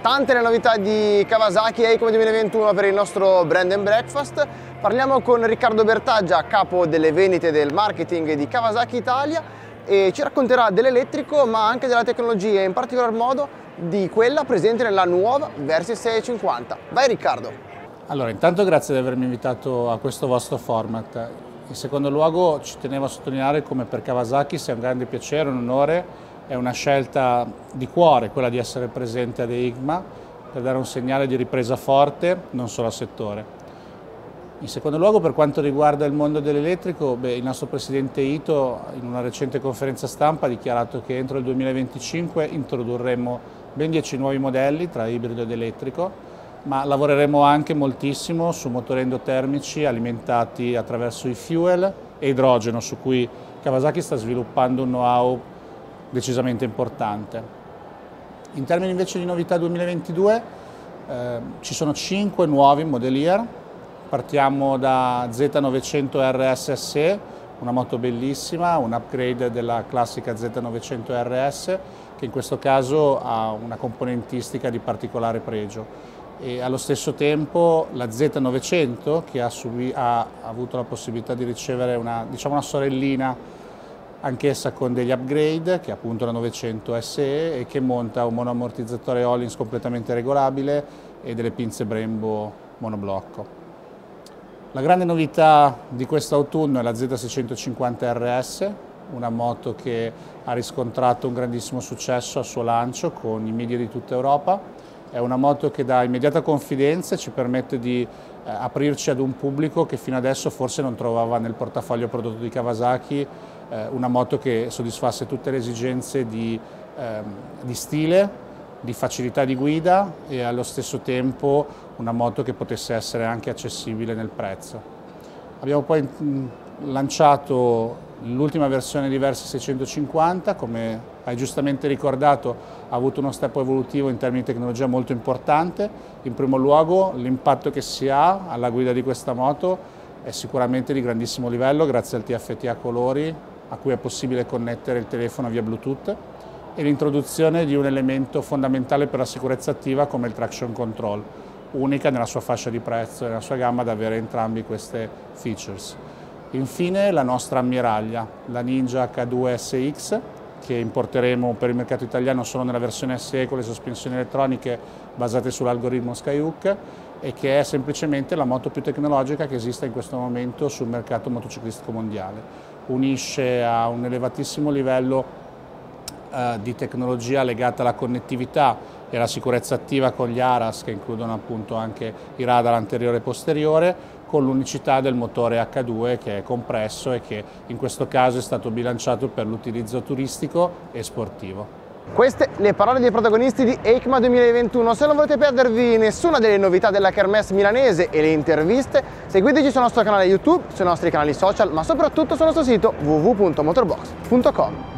Tante le novità di Kawasaki EICMA 2021 per il nostro Brand and Breakfast. Parliamo con Riccardo Bertaggia, capo delle vendite del marketing di Kawasaki Italia e ci racconterà dell'elettrico ma anche della tecnologia, in particolar modo di quella presente nella nuova Versys 650. Vai Riccardo! Allora, intanto grazie di avermi invitato a questo vostro format. In secondo luogo ci tenevo a sottolineare come per Kawasaki sia un grande piacere, un onore è una scelta di cuore quella di essere presente ad EIGMA per dare un segnale di ripresa forte non solo al settore. In secondo luogo per quanto riguarda il mondo dell'elettrico, il nostro Presidente Ito in una recente conferenza stampa ha dichiarato che entro il 2025 introdurremo ben 10 nuovi modelli tra ibrido ed elettrico, ma lavoreremo anche moltissimo su motori endotermici alimentati attraverso i fuel e idrogeno su cui Kawasaki sta sviluppando un know-how decisamente importante. In termini invece di novità 2022 eh, ci sono 5 nuovi modelier, partiamo da Z900 RSSE, una moto bellissima, un upgrade della classica Z900 RS che in questo caso ha una componentistica di particolare pregio e allo stesso tempo la Z900 che ha, ha, avuto la possibilità di ricevere una, diciamo una sorellina anch'essa con degli upgrade che è appunto la 900 SE e che monta un monoammortizzatore Hollins completamente regolabile e delle pinze Brembo monoblocco. La grande novità di quest'autunno è la Z650 RS, una moto che ha riscontrato un grandissimo successo al suo lancio con i media di tutta Europa. È una moto che dà immediata confidenza e ci permette di eh, aprirci ad un pubblico che fino adesso forse non trovava nel portafoglio prodotto di Kawasaki eh, una moto che soddisfasse tutte le esigenze di, ehm, di stile, di facilità di guida e allo stesso tempo una moto che potesse essere anche accessibile nel prezzo. Abbiamo poi mm, lanciato l'ultima versione di Versi 650, come hai giustamente ricordato ha avuto uno step evolutivo in termini di tecnologia molto importante. In primo luogo l'impatto che si ha alla guida di questa moto è sicuramente di grandissimo livello grazie al TFT a colori a cui è possibile connettere il telefono via Bluetooth e l'introduzione di un elemento fondamentale per la sicurezza attiva come il traction control, unica nella sua fascia di prezzo e nella sua gamma ad avere entrambi queste features. Infine la nostra ammiraglia, la Ninja H2 SX, che importeremo per il mercato italiano solo nella versione SE con le sospensioni elettroniche basate sull'algoritmo Skyhook e che è semplicemente la moto più tecnologica che esista in questo momento sul mercato motociclistico mondiale. Unisce a un elevatissimo livello eh, di tecnologia legata alla connettività e alla sicurezza attiva con gli ARAS che includono appunto anche i radar anteriore e posteriore con l'unicità del motore H2 che è compresso e che in questo caso è stato bilanciato per l'utilizzo turistico e sportivo. Queste le parole dei protagonisti di EICMA 2021. Se non volete perdervi nessuna delle novità della Kermesse milanese e le interviste, seguiteci sul nostro canale YouTube, sui nostri canali social, ma soprattutto sul nostro sito www.motorbox.com.